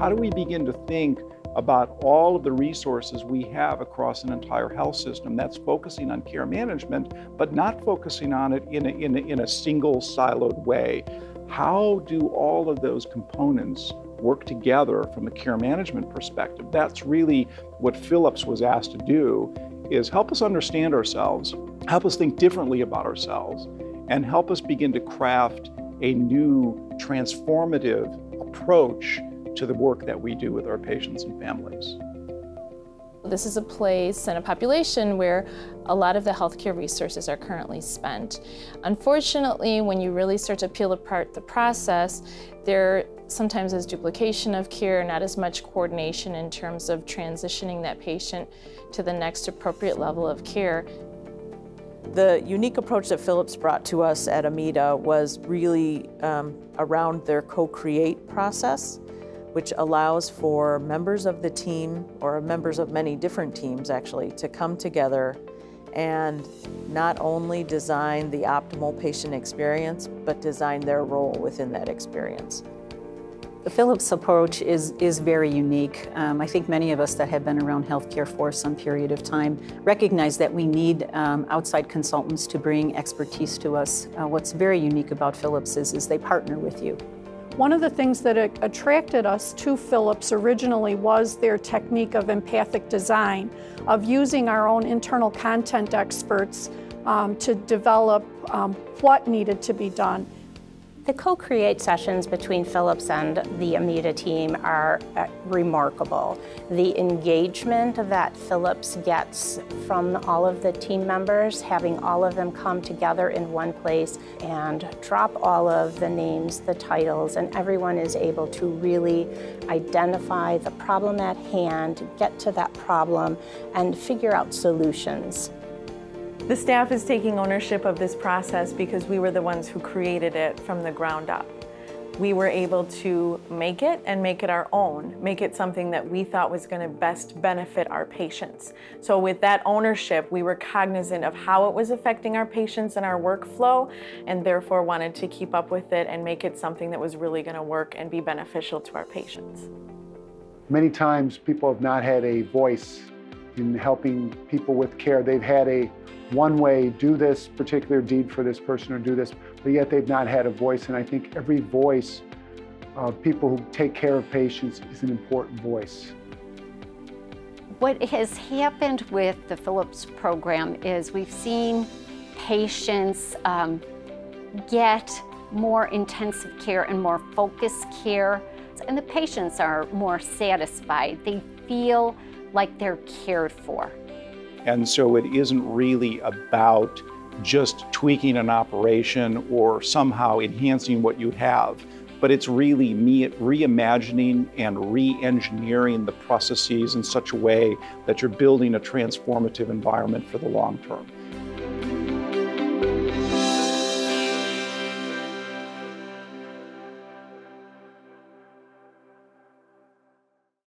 how do we begin to think about all of the resources we have across an entire health system that's focusing on care management, but not focusing on it in a, in a, in a single siloed way. How do all of those components work together from a care management perspective? That's really what Philips was asked to do is help us understand ourselves, help us think differently about ourselves, and help us begin to craft a new transformative approach to the work that we do with our patients and families. This is a place and a population where a lot of the healthcare resources are currently spent. Unfortunately, when you really start to peel apart the process, there sometimes is duplication of care, not as much coordination in terms of transitioning that patient to the next appropriate level of care. The unique approach that Philips brought to us at AMITA was really um, around their co-create process which allows for members of the team, or members of many different teams actually, to come together and not only design the optimal patient experience, but design their role within that experience. The Philips approach is, is very unique. Um, I think many of us that have been around healthcare for some period of time recognize that we need um, outside consultants to bring expertise to us. Uh, what's very unique about Philips is, is they partner with you. One of the things that attracted us to Philips originally was their technique of empathic design, of using our own internal content experts um, to develop um, what needed to be done. The co-create sessions between Philips and the AMITA team are uh, remarkable. The engagement that Philips gets from all of the team members, having all of them come together in one place and drop all of the names, the titles, and everyone is able to really identify the problem at hand, get to that problem, and figure out solutions. The staff is taking ownership of this process because we were the ones who created it from the ground up. We were able to make it and make it our own, make it something that we thought was going to best benefit our patients. So with that ownership, we were cognizant of how it was affecting our patients and our workflow, and therefore wanted to keep up with it and make it something that was really going to work and be beneficial to our patients. Many times people have not had a voice in helping people with care. They've had a one way, do this particular deed for this person or do this, but yet they've not had a voice. And I think every voice of people who take care of patients is an important voice. What has happened with the Philips program is we've seen patients um, get more intensive care and more focused care, and the patients are more satisfied. They feel like they're cared for. And so it isn't really about just tweaking an operation or somehow enhancing what you have, but it's really me reimagining and re-engineering the processes in such a way that you're building a transformative environment for the long term.